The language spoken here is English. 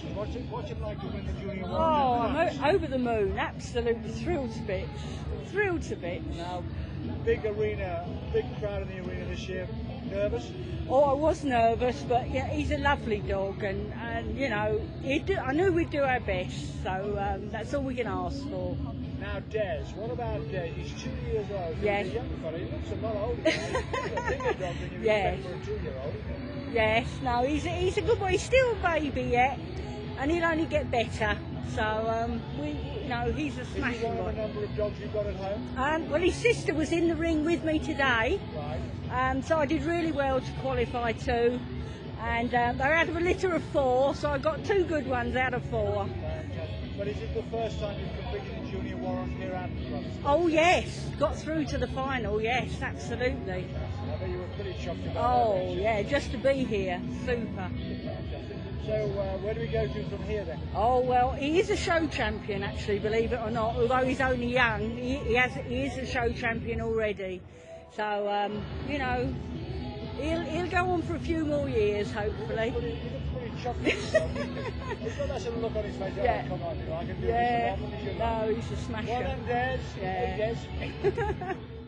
congratulations. What's it, what's it like to win the junior Oh. I'm o- over the moon. Absolutely thrilled to bits. Thrilled to bits. Now, big arena, big crowd in the arena this year. Nervous? Oh, I was nervous, but yeah, he's a lovely dog, and, and you know, he'd do, I knew we'd do our best, so um, that's all we can ask for. Now, Des, what about Des? He's two years old. Yes. He's a young fella. He looks a lot older. He's a bigger dog than you Yes. expect for a two-year-old. Yes, no, he's a, he's a good boy. He's still a baby yet, and he'll only get better. So, um, we, you know, he's a Is he boy. number of dogs you've got at home? Um, well, his sister was in the ring with me today, Right. um, so I did really well to qualify too. And um, they're out of a litter of four, so I got two good ones out of four. But is it the first time you've competed in junior warrants here at? Oh yes, got through to the final. Yes, absolutely. I bet you were pretty chuffed about that. Oh weren't yeah, just to be here, super. So uh, where do we go to from here then? Oh well, he is a show champion actually, believe it or not. Although he's only young, he, he has he is a show champion already. So um, you know, he'll he'll go on for a few more years hopefully. Pretty, he looks pretty chuffed with himself, doesn't he? He's got that sort of look on his face. Yeah. Come on, you know, I can do Yeah, this as often as you like. no, he's a Well smasher. done, Des. Yeah. Hey, Des.